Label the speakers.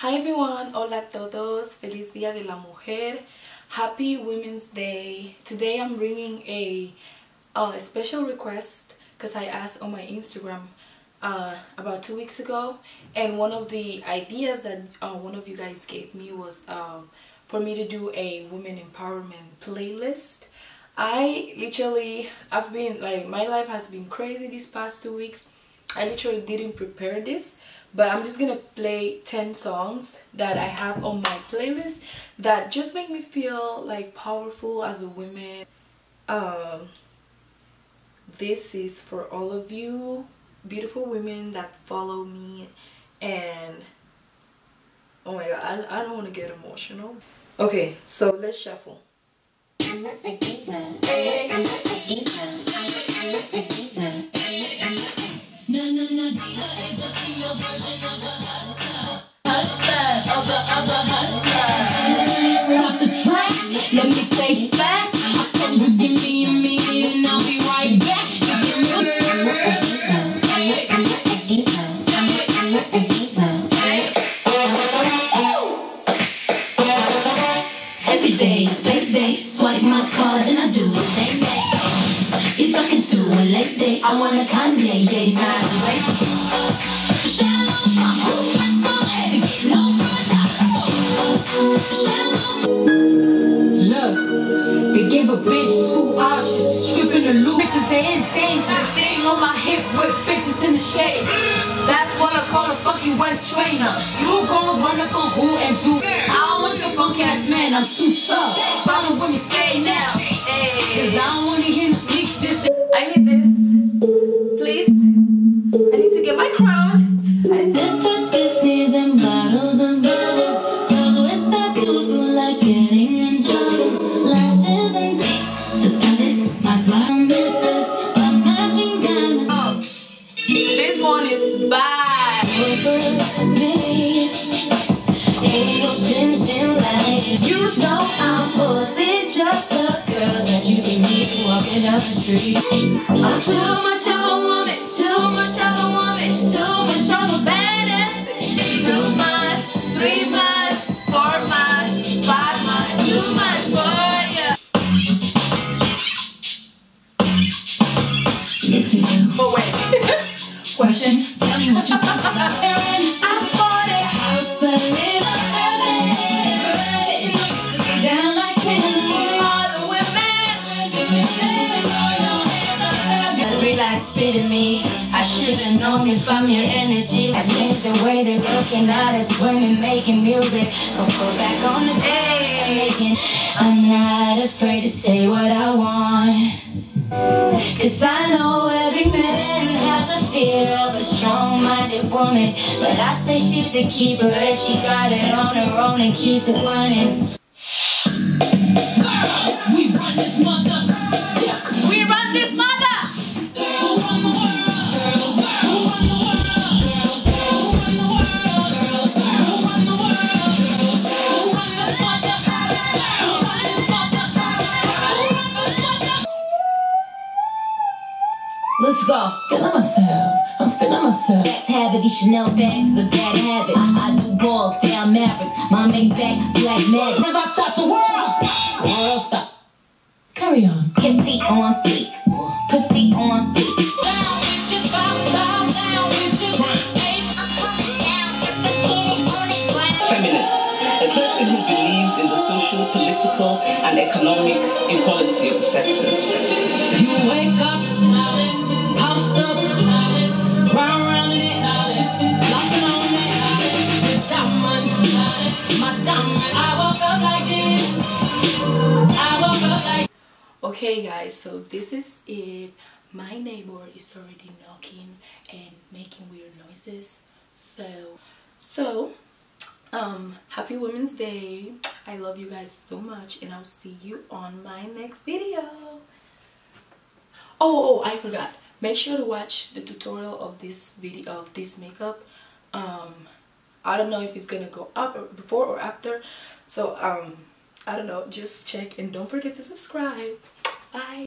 Speaker 1: Hi everyone, hola todos, feliz día de la mujer, happy Women's Day. Today I'm bringing a, a special request because I asked on my Instagram uh, about two weeks ago and one of the ideas that uh, one of you guys gave me was um, for me to do a women empowerment playlist. I literally, I've been like, my life has been crazy these past two weeks. I literally didn't prepare this but I'm just gonna play 10 songs that I have on my playlist that just make me feel like powerful as a woman. Um, this is for all of you beautiful women that follow me and oh my god I, I don't want to get emotional. Okay so let's shuffle
Speaker 2: I told you give me a minute and I'll be right back. Every day, baby day, swipe my card and I do it. Day. You're talking to a late day. I want a Kanye, yeah, not
Speaker 3: Look,
Speaker 2: on my hip with bitches in the shade. That's what I call a fucking West trainer. You gon' run up on who and do. I don't want your punk ass man, I'm too tough. Problem when you stay now. Cause I you know I'm more than just a girl that you can meet walking down the street. I'm too much of a woman, too much of a woman, too much of a badass. Too much, three much, four much, five much, too much for ya. Lucy Liu.
Speaker 1: Oh wait.
Speaker 2: Question, tell me what you think about last bit of me. I should've known it from your energy. I changed the way they're looking at us women making music. Go back on the days I'm making. I'm not afraid to say what I want. Cause I know every man has a fear of a strong-minded woman But I say she's a keeper if she got it on her own and keeps it running Let's go. Feeling myself. I'm feeling myself. Bad habit, these Chanel bags is a bad habit. I, I do balls, down Mavericks. My main back, black magic. Never stop the world. World stop. Carry on. Kitty on fleek. Pretty on fleek. Down with you, bow, bow, down with you.
Speaker 4: feminist, a person who believes in the social, political, and economic equality of the sexes.
Speaker 1: Okay guys, so this is it. My neighbor is already knocking and making weird noises. So so um happy women's day. I love you guys so much and i'll see you on my next video. Oh, oh i forgot. Make sure to watch the tutorial of this video of this makeup. Um i don't know if it's gonna go up or before or after. So um i don't know. Just check and don't forget to subscribe bye